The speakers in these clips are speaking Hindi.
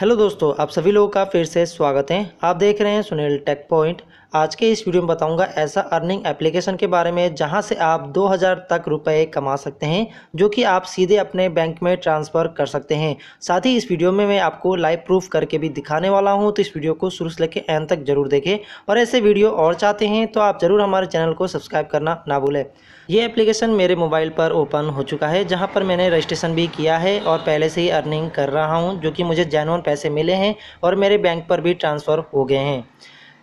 हेलो दोस्तों, आप सभी लोगों का फिर से स्वागत है। आप देख रहे हैं सुनील टेक पॉइंट। आज के इस वीडियो में बताऊँगा ऐसा अर्निंग एप्लीकेशन के बारे में, जहाँ से आप 2000 तक रुपए कमा सकते हैं, जो कि आप सीधे अपने बैंक में ट्रांसफ़र कर सकते हैं। साथ ही इस वीडियो में मैं आपको लाइव प्रूफ करके भी दिखाने वाला हूँ तो इस वीडियो को शुरू से लेकर एंड तक ज़रूर देखें। और ऐसे वीडियो और चाहते हैं तो आप ज़रूर हमारे चैनल को सब्सक्राइब करना ना भूलें। ये एप्लीकेशन मेरे मोबाइल पर ओपन हो चुका है, जहाँ पर मैंने रजिस्ट्रेशन भी किया है और पहले से ही अर्निंग कर रहा हूँ, जो कि मुझे जैनवन पैसे मिले हैं और मेरे बैंक पर भी ट्रांसफ़र हो गए हैं।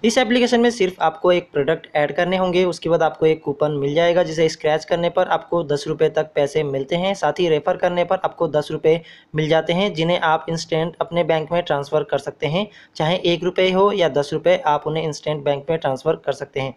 इस एप्लीकेशन में सिर्फ़ आपको एक प्रोडक्ट ऐड करने होंगे, उसके बाद आपको एक कूपन मिल जाएगा जिसे स्क्रैच करने पर आपको दस रुपये तक पैसे मिलते हैं, साथ ही रेफ़र करने पर आपको दस रुपये मिल जाते हैं, जिन्हें आप इंस्टेंट अपने बैंक में ट्रांसफ़र कर सकते हैं। चाहे एक रुपये हो या दस रुपये आप उन्हें इंस्टेंट बैंक में ट्रांसफ़र कर सकते हैं।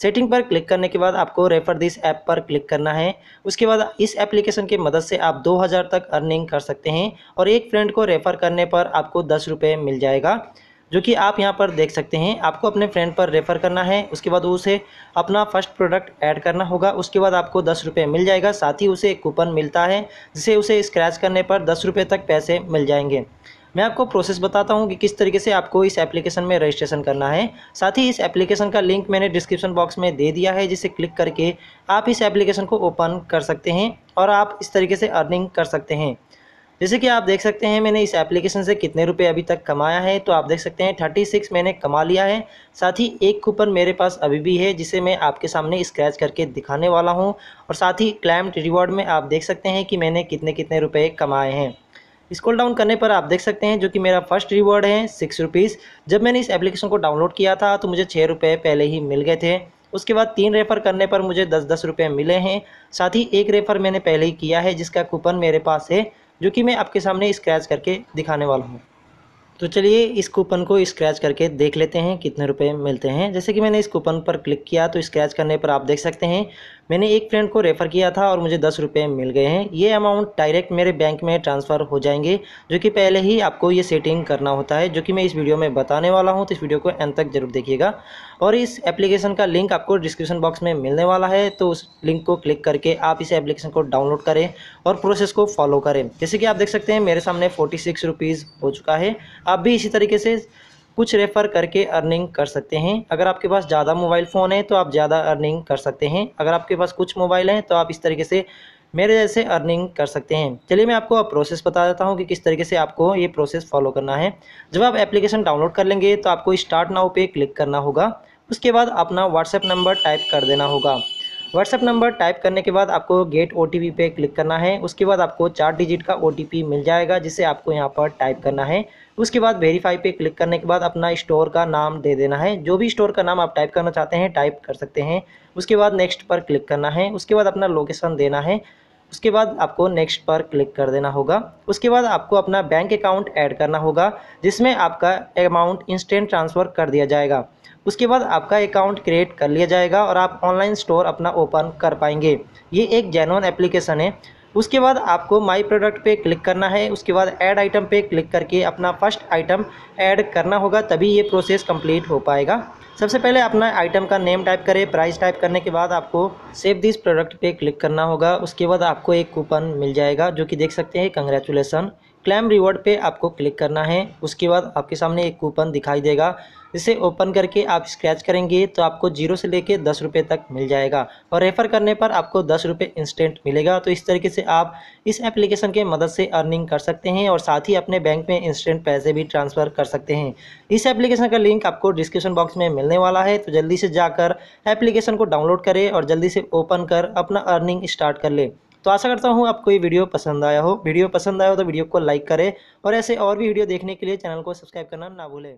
सेटिंग पर क्लिक करने के बाद आपको रेफर दिस ऐप पर क्लिक करना है। उसके बाद इस एप्लीकेशन की मदद से आप 2000 तक अर्निंग कर सकते हैं और एक फ्रेंड को रेफ़र करने पर आपको दस रुपये मिल जाएगा, जो कि आप यहाँ पर देख सकते हैं। आपको अपने फ्रेंड पर रेफ़र करना है, उसके बाद उसे अपना फ़र्स्ट प्रोडक्ट ऐड करना होगा, उसके बाद आपको दस रुपये मिल जाएगा। साथ ही उसे एक कूपन मिलता है, जिसे उसे स्क्रैच करने पर दस रुपये तक पैसे मिल जाएँगे। मैं आपको प्रोसेस बताता हूँ कि किस तरीके से आपको इस एप्लीकेशन में रजिस्ट्रेशन करना है। साथ ही इस एप्लीकेशन का लिंक मैंने डिस्क्रिप्शन बॉक्स में दे दिया है, जिसे क्लिक करके आप इस एप्लीकेशन को ओपन कर सकते हैं और आप इस तरीके से अर्निंग कर सकते हैं। जैसे कि आप देख सकते हैं, मैंने इस एप्लीकेशन से कितने रुपए अभी तक कमाया है तो आप देख सकते हैं थर्टी सिक्स मैंने कमा लिया है। साथ ही एक कूपन मेरे पास अभी भी है, जिसे मैं आपके सामने स्क्रैच करके दिखाने वाला हूँ। और साथ ही क्लैम रिवॉर्ड में आप देख सकते हैं कि मैंने कितने कितने रुपए कमाए हैं। स्क्रॉल डाउन करने पर आप देख सकते हैं जो कि मेरा फ़र्स्ट रिवॉर्ड है, सिक्स रुपीज़ जब मैंने इस एप्लीकेशन को डाउनलोड किया था तो मुझे छः रुपये पहले ही मिल गए थे। उसके बाद तीन रेफ़र करने पर मुझे दस दस रुपये मिले हैं। साथ ही एक रेफ़र मैंने पहले ही किया है, जिसका कूपन मेरे पास है, जो कि मैं आपके सामने स्क्रैच करके दिखाने वाला हूँ। तो चलिए इस कूपन को स्क्रैच करके देख लेते हैं कितने रुपए मिलते हैं। जैसे कि मैंने इस कूपन पर क्लिक किया तो स्क्रैच करने पर आप देख सकते हैं, मैंने एक फ्रेंड को रेफ़र किया था और मुझे दस रुपये मिल गए हैं। ये अमाउंट डायरेक्ट मेरे बैंक में ट्रांसफ़र हो जाएँगे, जो कि पहले ही आपको ये सेटिंग करना होता है, जो कि मैं इस वीडियो में बताने वाला हूँ तो इस वीडियो को एंड तक ज़रूर देखिएगा। और इस एप्लीकेशन का लिंक आपको डिस्क्रिप्शन बॉक्स में मिलने वाला है तो उस लिंक को क्लिक करके आप इस एप्लीकेशन को डाउनलोड करें और प्रोसेस को फॉलो करें। जैसे कि आप देख सकते हैं, मेरे सामने फोर्टी सिक्स रुपीज़ हो चुका है। आप भी इसी तरीके से कुछ रेफ़र करके अर्निंग कर सकते हैं। अगर आपके पास ज़्यादा मोबाइल फ़ोन है तो आप ज़्यादा अर्निंग कर सकते हैं। अगर आपके पास कुछ मोबाइल हैं तो आप इस तरीके से मेरे जैसे अर्निंग कर सकते हैं। चलिए मैं आपको अब प्रोसेस बता देता हूँ कि किस तरीके से आपको ये प्रोसेस फॉलो करना है। जब आप एप्लीकेशन डाउनलोड कर लेंगे तो आपको स्टार्ट नाउ पे क्लिक करना होगा। उसके बाद अपना व्हाट्सएप नंबर टाइप कर देना होगा। व्हाट्सएप नंबर टाइप करने के बाद आपको गेट ओटीपी पे क्लिक करना है। उसके बाद आपको चार डिजिट का ओटीपी मिल जाएगा, जिसे आपको यहाँ पर टाइप करना है। उसके बाद वेरीफाई पे क्लिक करने के बाद अपना स्टोर का नाम दे देना है। जो भी स्टोर का नाम आप टाइप करना चाहते हैं टाइप कर सकते हैं। उसके बाद नेक्स्ट पर क्लिक करना है। उसके बाद अपना लोकेशन देना है। उसके बाद आपको नेक्स्ट पर क्लिक कर देना होगा। उसके बाद आपको अपना बैंक अकाउंट ऐड करना होगा, जिसमें आपका अमाउंट इंस्टेंट ट्रांसफ़र कर दिया जाएगा। उसके बाद आपका अकाउंट क्रिएट कर लिया जाएगा और आप ऑनलाइन स्टोर अपना ओपन कर पाएँगे। ये एक जेनवन एप्लीकेशन है। उसके बाद आपको माई प्रोडक्ट पे क्लिक करना है, उसके बाद ऐड आइटम पे क्लिक करके अपना फ़र्स्ट आइटम ऐड करना होगा, तभी ये प्रोसेस कंप्लीट हो पाएगा। सबसे पहले अपना आइटम का नेम टाइप करें प्राइस टाइप करने के बाद आपको सेव दिस प्रोडक्ट पे क्लिक करना होगा, उसके बाद आपको एक कूपन मिल जाएगा, जो कि देख सकते हैं कंग्रेचुलेसन क्लेम रिवॉर्ड पे आपको क्लिक करना है। उसके बाद आपके सामने एक कूपन दिखाई देगा। इसे ओपन करके आप स्क्रैच करेंगे तो आपको ज़ीरो से लेके दस रुपये तक मिल जाएगा और रेफ़र करने पर आपको दस रुपये इंस्टेंट मिलेगा। तो इस तरीके से आप इस एप्लीकेशन के मदद से अर्निंग कर सकते हैं और साथ ही अपने बैंक में इंस्टेंट पैसे भी ट्रांसफ़र कर सकते हैं। इस एप्लीकेशन का लिंक आपको डिस्क्रिप्शन बॉक्स में मिलने वाला है। तो जल्दी से जाकर एप्लीकेशन को डाउनलोड करें और जल्दी से ओपन कर अपना अर्निंग स्टार्ट कर ले। तो आशा करता हूँ आपको ये वीडियो पसंद आया हो। वीडियो पसंद आया हो तो वीडियो को लाइक करें और ऐसे और भी वीडियो देखने के लिए चैनल को सब्सक्राइब करना ना भूलें।